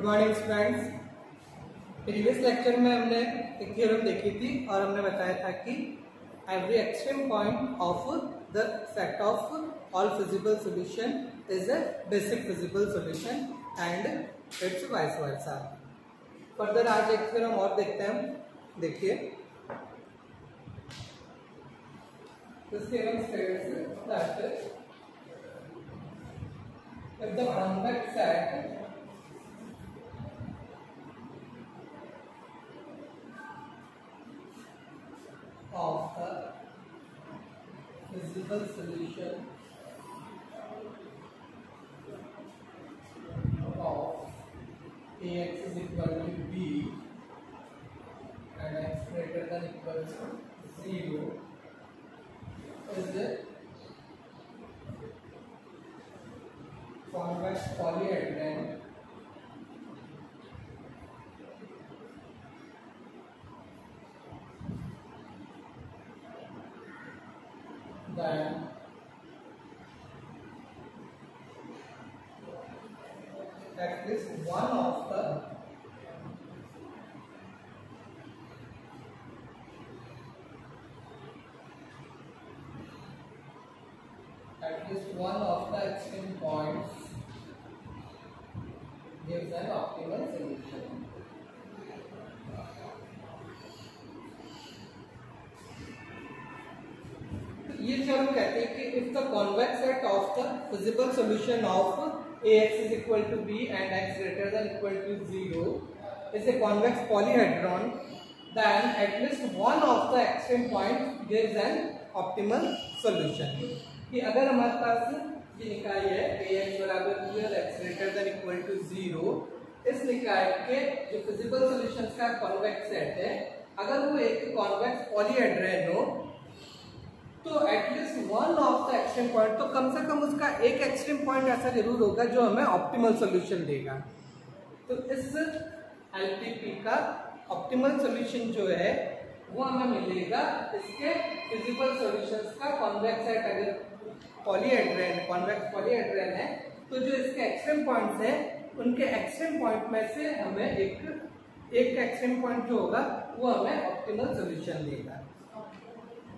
Good morning students previous lecture में हमने एक थ्योरम देखी थी और हमने बताया था कि every extreme point of the set of all feasible solution is a basic feasible solution and it's vice versa further आज एक थ्योरम और देखते हैं हम। देखिए। If the convex set visible solution of ax is equal to b and x greater than equal to at least one of the at least one of the extreme points gives an optimal solution. ये हम कहते हैं कि if the convex set of the feasible solution of ax is equal to b and x greater than equal to 0 is a convex polyhedron then at least one of the extreme points gives an optimal solution कि अगर हमारे पास ये निकाय है ax बराबर b और x greater than equal to 0 इस निकाय के जो फिजिबल सॉल्यूशंस का कॉन्वेक्स सेट है अगर वो एक कॉन्वेक्स पॉलीहेड्रन हो तो at least one of the extreme point तो कम से कम उसका एक एक्सट्रीम पॉइंट ऐसा ज़रूर होगा जो हमें ऑप्टिमल सॉल्यूशन देगा। तो इस एलपीपी का ऑप्टिमल सॉल्यूशन जो है, वो हमें मिलेगा इसके फ़िज़िकल सॉल्यूशंस का कॉन्वेक्स सेट अगर पॉलीहेड्रेन कॉन्वेक्स पॉलीहेड्रेन है तो जो इसके एक्सट्रीम पॉइंट्स हैं, उनके एक्सट्रीम पॉइंट में से हमें एक एक एक्सट्रीम पॉइंट जो होगा, वो हमें ऑप्टिमल सोल्यूशन देगा।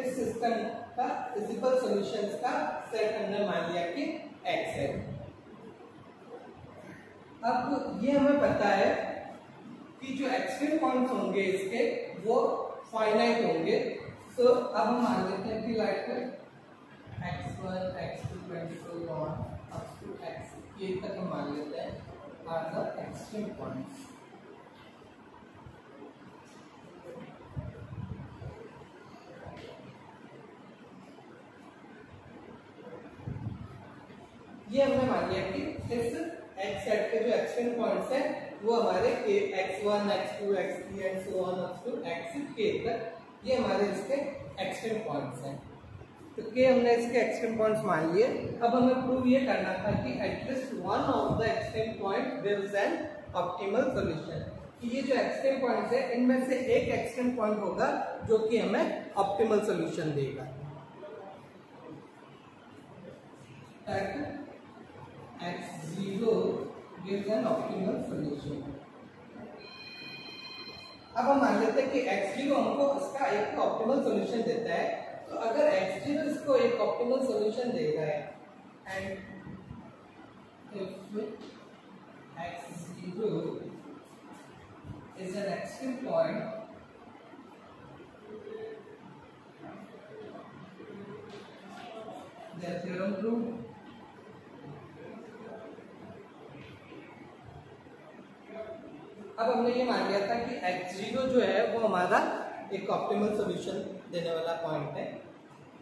इस सिस्टम का फ़िज़िकल सॉल्यूशंस का सेट हमने मान लिया कि x है। अब ये हमें पता है कि जो एक्सट्रीम पॉइंट्स होंगे इसके, वो फाइनाइट होंगे। तो अब हम मान लेते हैं कि like x1 x2 24 on up to x k तक हम मान लेते हैं। आर द एक्सट्रीम पॉइंट्स ये हमने मान लिया कि इस x सेट के जो एक्सट्रीम पॉइंट्स हैं वो हमारे x1, x2, x3 and so on up to xk तक ये हमारे इसके एक्सट्रीम पॉइंट्स हैं। तो के हमने इसके एक्सट्रीम पॉइंट्स मान लिए। अब हमें प्रूव ये करना था कि at least one of the extreme point gives an optimal solution कि ये जो एक्सट्रीम पॉइंट्स है इनमें से एक एक्सट्रीम पॉइंट होगा जो कि हमें ऑप्टिमल सॉल्यूशन देगा। X0 gives an optimal solution. अब हम मान लेते हैं कि x0 हमको इसका एक ऑप्टिमल सॉल्यूशन देता है तो अगर x0 इसको एक ऑप्टिमल सॉल्यूशन दे रहा है if x0 is an extreme point the theorem proved अब हमने ये मान लिया था कि x ज़ीरो जो है वो हमारा एक ऑप्टिमल सॉल्यूशन देने वाला पॉइंट है।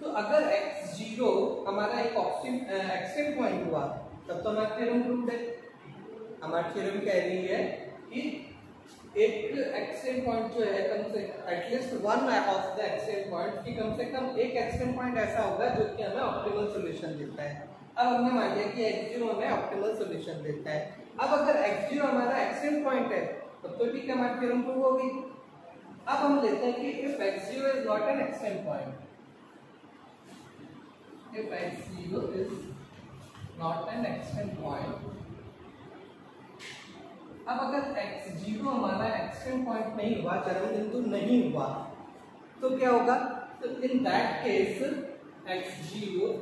तो अगर x ज़ीरो हमारा एक एक्सट्रीम पॉइंट हुआ, तब तो हमारा थ्योरम प्रूव्ड है। हमारा थ्योरम कह रही है कि एक एक्सटेंड पॉइंट जो है, कम से at least one of the extend point कि कम से कम एक एक्सटेंड पॉइंट ऐसा होगा जो कि हमें ऑप्टिमल सॉल्यूशन देता है। अब हमने मान लिया कि एक्स ज़ीरो हमें ऑप्टिमल सॉल्यूशन देता है। अब अगर एक्स ज़ीरो हमारा एक्सटेंड पॉइंट है तब तो ठीक है, हमारी थ्योरम प्रूव होगी अब हम लेते हैं कि if X zero is not an extend point if x0 is not an extent point, अब अगर x0 हमारा एक्सटेंड पॉइंट नहीं हुआ चरम बिंदु नहीं हुआ तो क्या होगा? तो in that case x0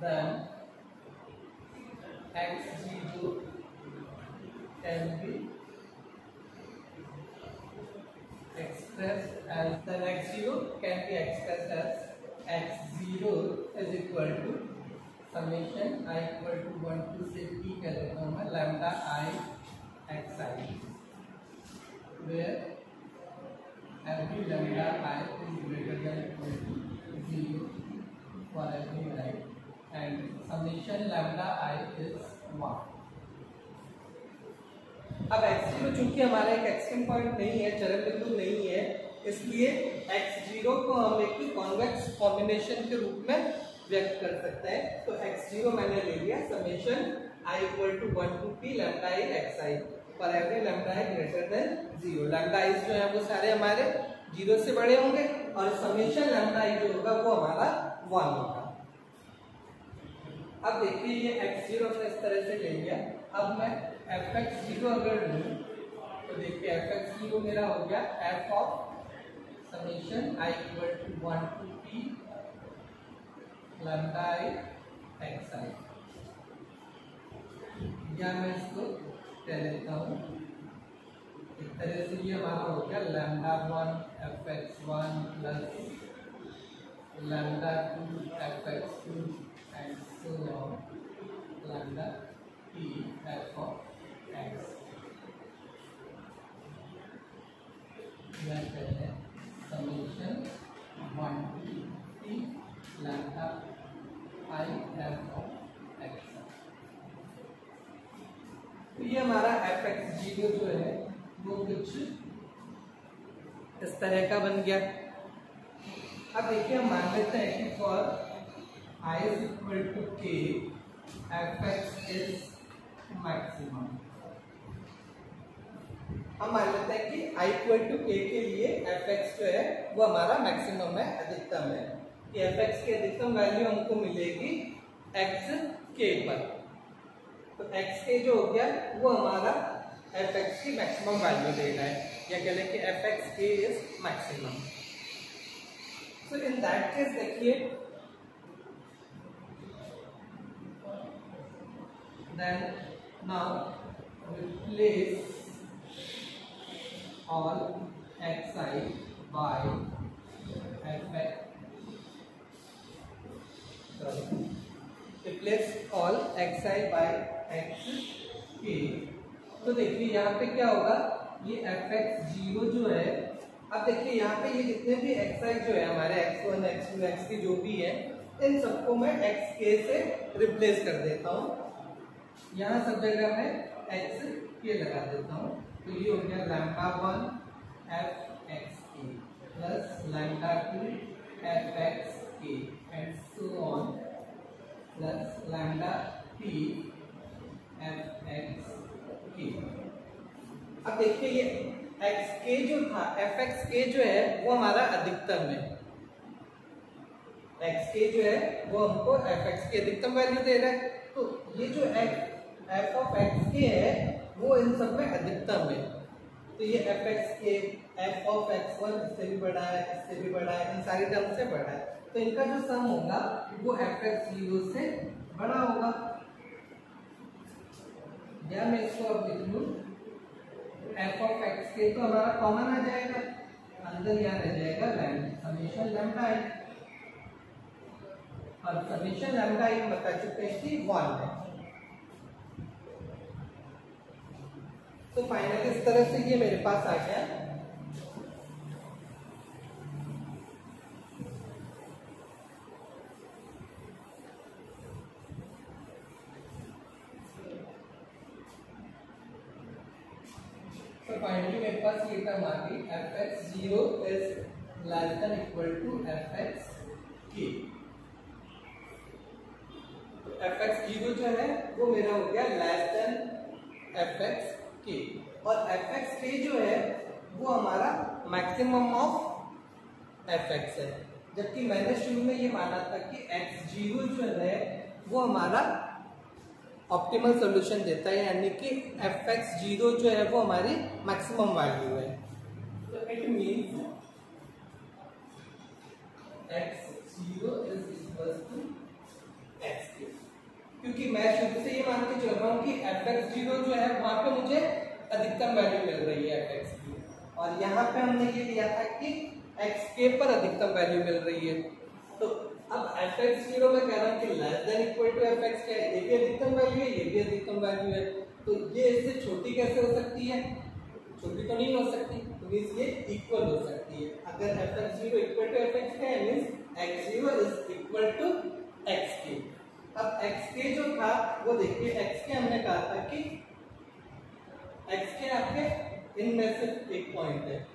then x0 can be expressed as the x0 can be expressed as x0 is equal to summation i equal to 1 to say p lambda i xi, lambda i x i where every lambda i is greater than equal to zero for every right and summation lambda i is one. अब x0 चूँकि हमारा एक extreme point नहीं है, चरम बिंदु नहीं है, इसलिए x0 को हम एक कॉन्वेक्स कॉम्बिनेशन के रूप में व्यक्त कर सकते हैं। तो x0 मैंने ले लिया summation i equal to 1 to p lambda i xi for every lambda i greater than 0 lambda i जो है वो सारे हमारे ज़ीरो से बड़े होंगे और समेशन लैम्डा i जो होगा वो हमारा वन होगा। अब देखिए ये x0 हमने इस तरह से ले लिया। अब मैं fx0 अगर लूँ तो देखिए fx0 मेरा हो गया F of I i equal to 1 to p lambda i. xi या मैं इसको कह देता हूँ। एक तरह से ये हमारा हो गया lambda one F X one plus lambda two F X two and so lambda T F of X यह कहते हैं summation 1 to t lambda i f of x तो ये हमारा एफ़ एक्स ज़ीरो जो है वो कुछ इस तरह का बन गया। अब देखिए, हम मान लेते हैं कि for I is equal to K F X is maximum हम मान लेते हैं कि आई इक्वल टू के के लिए एफ़ एक्स जो है, वो हमारा मैक्सिमम है, अधिकतम है। कि एफ़ एक्स की अधिकतम वैल्यू हमको मिलेगी एक्स के पर। तो एक्स के जो हो गया, वो हमारा एफ़ एक्स की मैक्सिमम वैल्यू दे रहा है। या कह लें कि f x k is maximum तो इन दैट केस देखिए then now replace all x i by f x replace all x i by x k तो देखिए, यहाँ पे क्या होगा? ये एफ़ एक्स ज़ीरो जो है, अब देखिए यहाँ पे ये जितने भी एक्स आई जो है, हमारे x one x two x की जो भी है, इन सबको मैं एक्स के से रिप्लेस कर देता हूँ। यहाँ सब जगह मैं एक्स के लगा देता हूँ। तो ये हो गया lambda one f x k plus lambda two f x k and so on plus lambda t f x k अब देखिए ये एक्स के जो था एफ़ एक्स के जो है, वो हमारा अधिकतम है। एक्स के जो है, वो हमको एफ़ एक्स की अधिकतम वैल्यू दे रहा है। तो ये जो एफ़ एफ़ ऑफ़ एक्स के है, वो इन सब में अधिकतम है। तो ये f x k f of x one इससे भी बड़ा है, इससे भी बड़ा है, इन सारी टर्म से बड़ा है। तो इनका जो सम होगा, वो एफ़ एक्स ज़ीरो से बड़ा होगा। या मैं इसको अब लिख लूँ एफ़ ऑफ़ एक्स के तो हमारा कॉमन आ जाएगा, अंदर यहाँ रह जाएगा लैम्डा समेशन लैम्डा है और समेशन लैम्डा हम बता चुके हैं कि वन है। तो फाइनल इस तरह से ये मेरे पास आ गया। तो फाइनली मेरे पास ये टर्म आ गई f x zero is less than equal to f x k f x zero जो है, वो मेरा हो गया less than F x k और एफ़ एक्स के जो है, वो हमारा मैक्सिमम ऑफ़ एफ़ एक्स है। जबकि मैंने शुरू में ये माना था कि एक्स ज़ीरो जो है, वो हमारा ऑप्टिमल सोल्यूशन देता है, यानी कि एफ़ एक्स ज़ीरो जो है वो हमारी मैक्सिमम वैल्यू है। It means x zero is क्योंकि मैं शुरू से ये मान के चल रहा हूँ कि एफ़ एक्स ज़ीरो जो है, वहाँ पे मुझे अधिकतम वैल्यू मिल रही है एफ़ एक्स की और यहाँ पे हमने ये लिया था कि एक्स के पर अधिकतम वैल्यू मिल रही है। अब एफ़ एक्स ज़ीरो में कह रहा हूँ कि less than equal to f x है? ये भी अधिकतम वैल्यू है, ये भी अधिकतम वैल्यू है। तो ये इससे छोटी कैसे हो सकती है? छोटी तो नहीं हो सकती तो मीन्स ये इक्वल हो सकती है। अगर f x zero equal to f x क्या है? Means x zero is equal to x k अब एक्स के जो था, वो देखिए एक्स के हमने कहा था कि एक्स के आपके इनमें से एक पॉइंट है।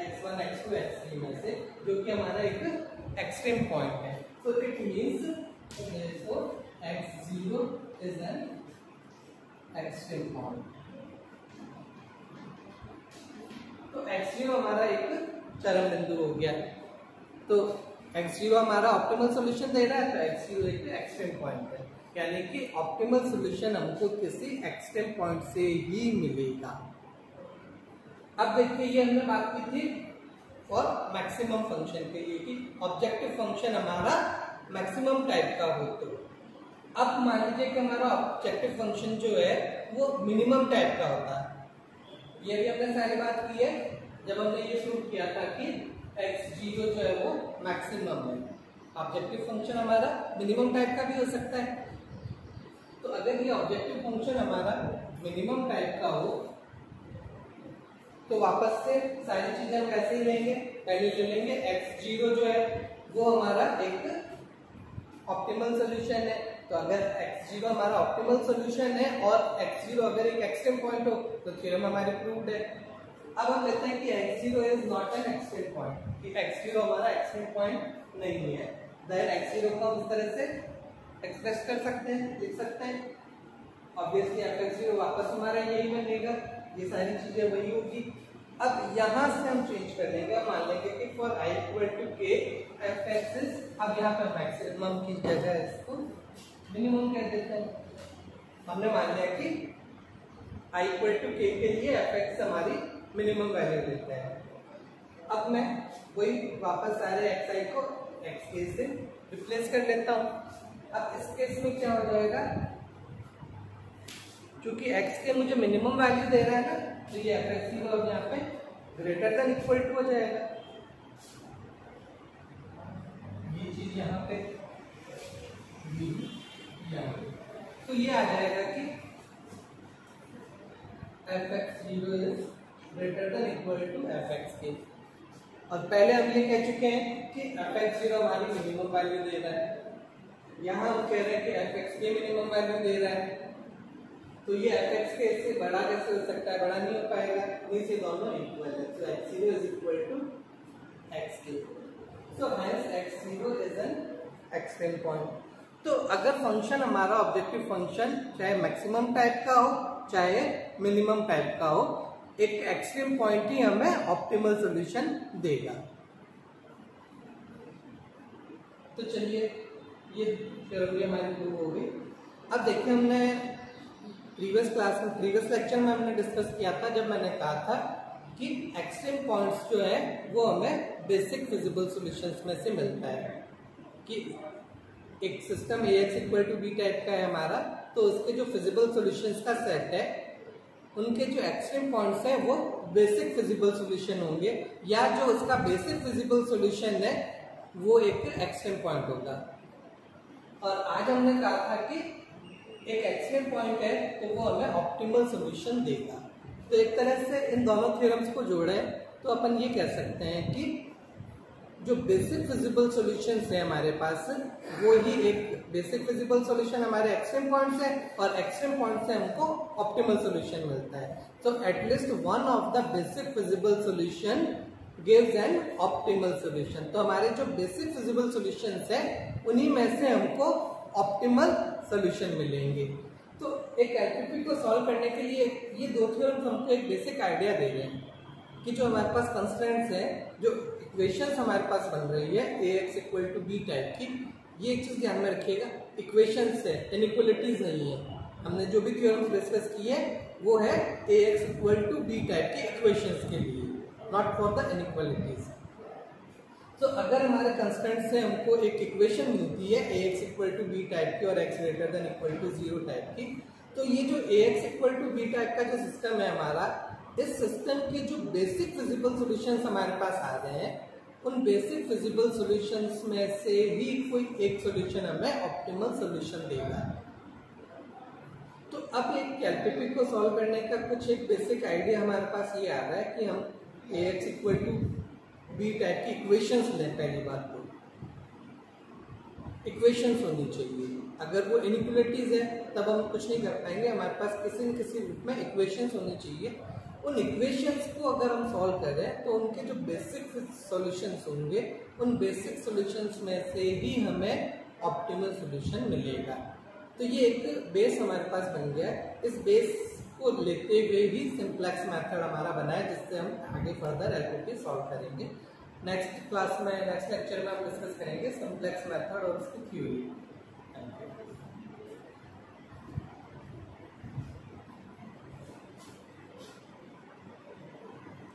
x1 x2 x3 में से, जो कि हमारा एक एक्सट्रीम पॉइंट है। So it means therefore x0 is an extreme point तो x0 हमारा एक चरम बिंदु हो गया। तो x0 हमारा ऑप्टिमल सॉल्यूशन दे रहा है तो x0 एक एक्सट्रीम पॉइंट है। यानी कि ऑप्टिमल सॉल्यूशन हमको किसी एक्सट्रीम पॉइंट से ही मिलेगा। अब देखिए, ये हमने बात की थी और मैक्सिमम फ़ंक्शन के लिए कि ऑब्जेक्टिव फ़ंक्शन हमारा मैक्सिमम टाइप का हो तो। अब मान लीजिए कि हमारा ऑब्जेक्टिव फ़ंक्शन जो है, वो मिनिमम टाइप का होता है। ये भी हमने सारी बात की है, जब हमने ये शुरू किया था कि एक्स ज़ीरो जो है वो मैक्सिमम है। ऑब्जेक्टिव फ़ंक्शन हमारा मिनिमम टाइप का भी हो सकता है। तो अगर ये ऑब्जेक्टिव फ़ंक्शन हमारा मिनिमम टाइप का हो तो वापस से सारी चीज़ें हम कैसे ही लेंगे पहले जो लेंगे एक्स ज़ीरो जो है, वो हमारा एक ऑप्टिमल सोल्यूशन है। तो अगर एक्स ज़ीरो हमारा ऑप्टिमल सोल्यूशन है और एक्स ज़ीरो अगर एक एक्सट्रीम पॉइंट हो तो थ्योरम हमारे प्रूव्ड है। अब हम लेते हैं कि x zero is not an extreme point कि एक्स ज़ीरो हमारा एक्सट्रीम पॉइंट नहीं है। देन एक्स ज़ीरो को हम इस तरह से एक्सप्रेस कर सकते हैं, लिख सकते हैं। ऑब्वियसली एफ़ एक्स ज़ीरो वापस हमारा यही बनेगा। ये सारी चीज़ें वही होगी। अब यहाँ से हम चेंज कर लेंगे मान लेंगे कि for i equal to k f x is अब यहाँ पर मैक्सिमम की जगह इसको मिनिमम कह देते हैं। हमने मान लिया कि आई इक्वल टू के के लिए एफ़ एक्स हमारी मिनिमम वैल्यू देते हैं। अब मैं वही वापस सारे एक्स आई को एक्स के से रिप्लेस कर लेता हूँ। अब इस केस में क्या हो जाएगा? क्योंकि x के मुझे मिनिमम वैल्यू दे रहा है ना तो ये एफ़ एक्स की अब यहाँ पे ग्रेटर देन इक्वल टू हो जाएगा। ये चीज़ यहाँ पे तो ये आ जाएगा कि f x zero is greater than equal to f x k. और पहले हम ये कह चुके हैं कि एफ़ एक्स ज़ीरो हमारी मिनिमम वैल्यू दे रहा है। यहाँ हम कह रहे हैं कि f x k minimum value दे रहा है। तो ये एफ़ एक्स के इससे बड़ा कैसे हो सकता है? बड़ा नहीं हो पाएगा। ये दोनों इक्वल है। तो x zero is equal to x k so hence x zero is an extreme point तो अगर फ़ंक्शन हमारा ऑब्जेक्टिव फ़ंक्शन चाहे मैक्सिमम टाइप का हो, चाहे मिनिमम टाइप का हो, एक एक्सट्रीम पॉइंट ही हमें ऑप्टिमल सोल्यूशन देगा। तो चलिए, ये हमारी प्रूव हो गई। अब देखिए हमने प्रीवियस क्लास में, प्रीवियस लेक्चर में हमने डिस्कस किया था, जब मैंने कहा था कि एक्सट्रीम पॉइंट्स जो है, वो हमें बेसिक फिजिबल सॉल्यूशंस में से मिलता है। कि एक system A x equal to b type का है हमारा तो उसके जो फिजिबल सॉल्यूशंस का सेट है, उनके जो एक्सट्रीम पॉइंट्स है, वो बेसिक फिजिबल सॉल्यूशन होंगे, या जो उसका बेसिक फिजिबल सॉल्यूशन है, वो एक एक्सट्रीम पॉइंट होगा। और आज हमने कहा था कि एक एक्सट्रीम पॉइंट है तो वो हमें ऑप्टिमल सोल्यूशन देगा। तो एक तरह से इन दोनों थ्योरम्स को जोड़े तो अपन ये कह सकते हैं कि जो बेसिक फिजिबल सॉल्यूशन है हमारे पास, वो ही एक बेसिक फिजिबल सॉल्यूशन हमारे एक्सट्रीम पॉइंट से और एक्सट्रीम पॉइंट से हमको ऑप्टिमल सॉल्यूशन मिलता है। So at least one of the basic feasible solution gives an optimal solution तो हमारे जो बेसिक फिजिबल सॉल्यूशन है, उन्हीं में से हमको ऑप्टिमल सॉल्यूशन मिलेंगे। तो एक एलपीपी को सॉल्व करने के लिए ये दो थ्योरम हमको एक बेसिक आइडिया दे रहे हैं कि जो हमारे पास कंस्टेंट्स हैं, जो इक्वेशंस हमारे पास बन रही है A x equal to b type की, ये एक चीज़ ध्यान में रखिएगा इक्वेशंस है इनइक्वलिटीज नहीं है। हमने जो भी थ्योरम्स डिस्कस किए वो है A x equal to b type की इक्वेशंस के लिए नॉट फॉर द इनइक्वलिटीज तो अगर हमारे कंस्टेंट से हमको एक इक्वेशन मिलती है A x equal to b type की और x greater than equal to zero type की तो ये जो A x equal to b type का जो सिस्टम है हमारा, इस सिस्टम के जो बेसिक फिजिबल सोल्यूशन हमारे पास आ रहे हैं, उन बेसिक फिजिबल सॉल्यूशंस में से ही कोई एक सोल्यूशन हमें ऑप्टिमल सॉल्यूशन देगा। तो अब एक कैलपीपी को सॉल्व करने का कुछ एक बेसिक आइडिया हमारे पास ये आ रहा है कि हम A x equal to b type की इक्वेशंस लें, पहली बात तो। इक्वेशंस होनी चाहिए। अगर वो इनिक्वलिटीज है, तब हम कुछ नहीं कर पाएँगे। हमारे पास किसी न किसी रूप में इक्वेशंस होनी चाहिए। उन इक्वेशंस को अगर हम सॉल्व करें तो उनके जो बेसिक सॉल्यूशंस होंगे, उन बेसिक सॉल्यूशंस में से ही हमें ऑप्टिमल सॉल्यूशन मिलेगा। तो ये एक बेस हमारे पास बन गया। इस बेस को लेते हुए ही सिंप्लेक्स मेथड हमारा बना है, जिससे हम आगे फर्दर एल सॉल्व करेंगे। नेक्स्ट क्लास में नेक्स्ट लेक्चर में हम डिस्कस करेंगे सिंप्लेक्स मेथड और उसकी थ्योरी